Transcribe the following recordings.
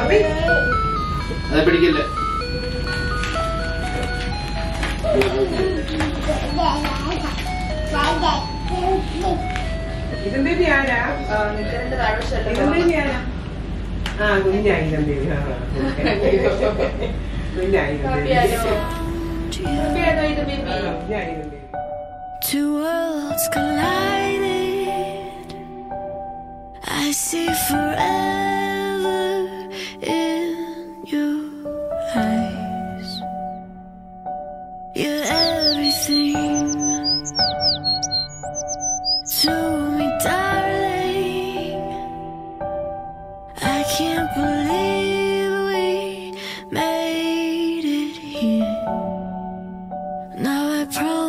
അപ്പി അതെ പിടിക്കില്ല ഇതും ബേബി ആരാ ഇതും ബേബി ആരാ ആ കുഞ്ഞായി ഇതും ബേബി ആ, ഓക്കേ. കുഞ്ഞായി ഇതും ബേബി ആ, കുഞ്ഞായി ഇതും baby Two worlds collided. I see forever You're everything to me, darling. I can't believe we made it here. Now I promise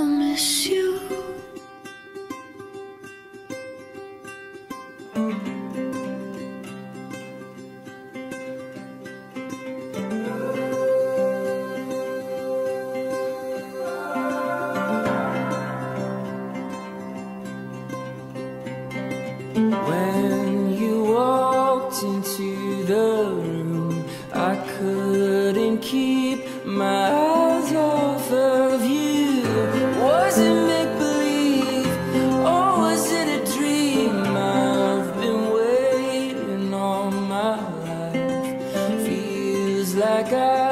like a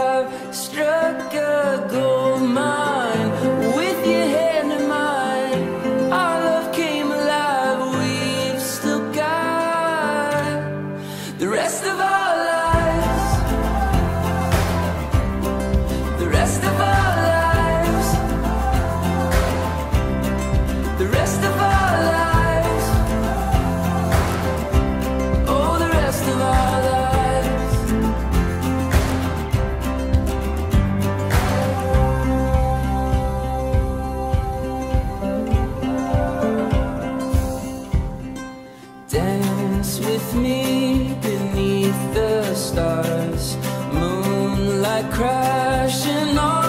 Dance with me beneath the stars, moonlight crashing on.